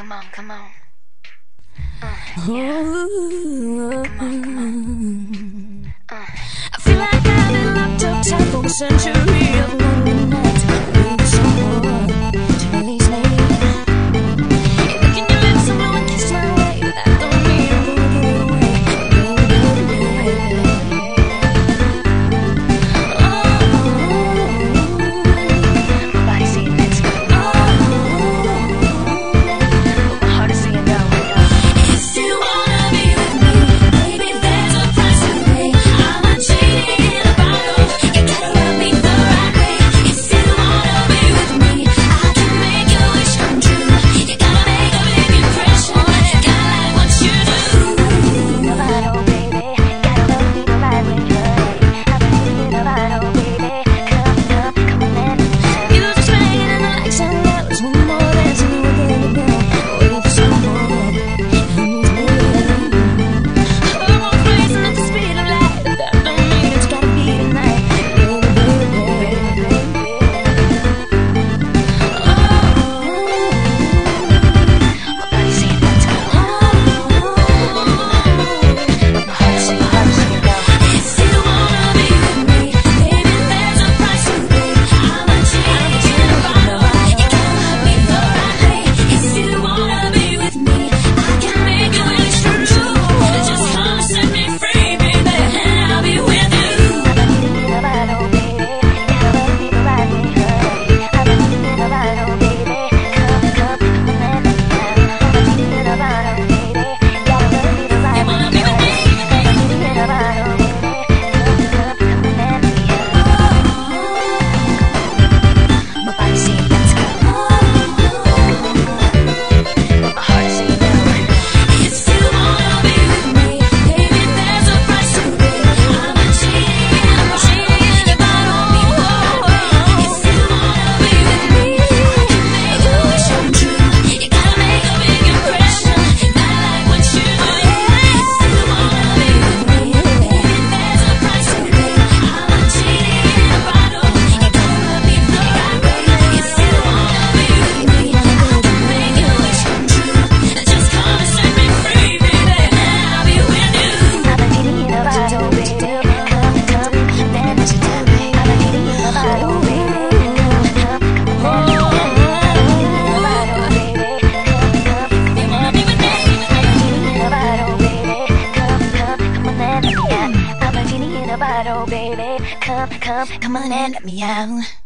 come on, come on. Uh, yeah. come on, come on. Uh. I feel like I've been locked up tight for a century. bottle, baby. Come, come, come on and let me out.